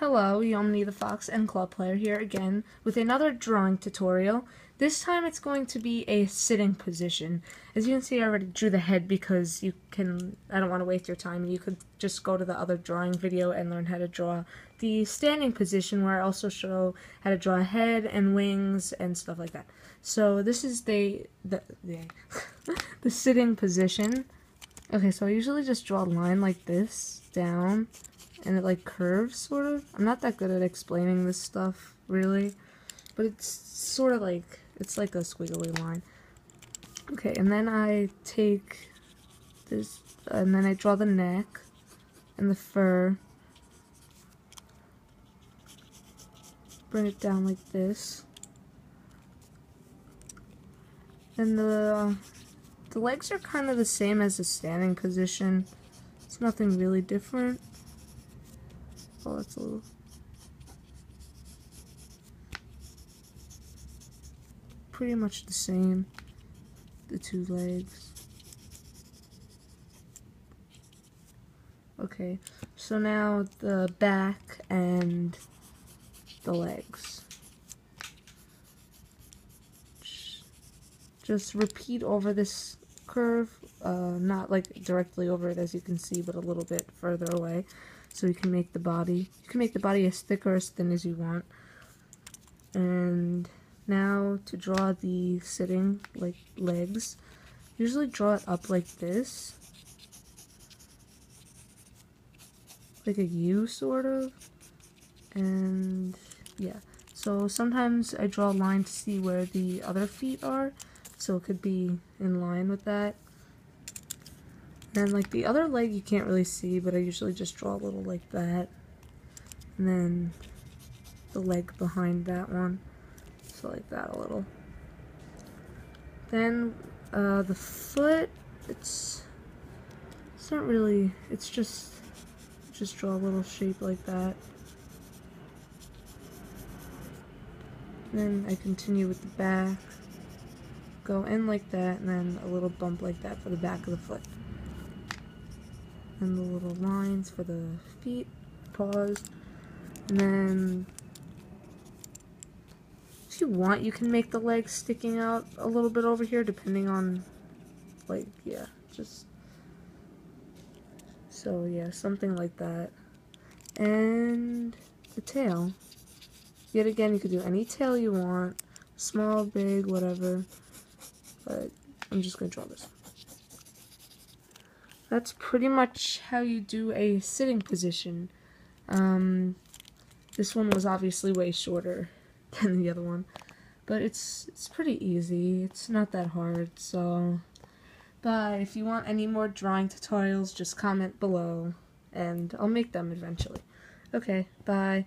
Hello, Yomni the Fox and Claw Player here again with another drawing tutorial. This time it's going to be a sitting position. As you can see I already drew the head because you can, I don't want to waste your time, you could just go to the other drawing video and learn how to draw the standing position where I also show how to draw a head and wings and stuff like that. So this is the, the, the, the sitting position. Okay, so I usually just draw a line like this down and it like curves sort of. I'm not that good at explaining this stuff really, but it's sort of like it's like a squiggly line. Okay, and then I take this and then I draw the neck and the fur. Bring it down like this. And the the legs are kind of the same as the standing position. It's nothing really different. Little... Pretty much the same, the two legs. Okay, so now the back and the legs. Just repeat over this curve, uh, not like directly over it as you can see, but a little bit further away so you can make the body. You can make the body as thick or as thin as you want. And now to draw the sitting like legs, usually draw it up like this. Like a U sort of. And yeah. So sometimes I draw a line to see where the other feet are. So it could be in line with that. And like the other leg you can't really see, but I usually just draw a little like that. And then the leg behind that one. So like that a little. Then uh, the foot, it's, it's not really, it's just, just draw a little shape like that. And Then I continue with the back, go in like that, and then a little bump like that for the back of the foot. And the little lines for the feet, paws, and then if you want you can make the legs sticking out a little bit over here depending on like yeah just so yeah something like that. And the tail. Yet again you could do any tail you want small big whatever but I'm just gonna draw this that's pretty much how you do a sitting position. Um, this one was obviously way shorter than the other one, but it's it's pretty easy. It's not that hard, so. But if you want any more drawing tutorials, just comment below, and I'll make them eventually. Okay, bye.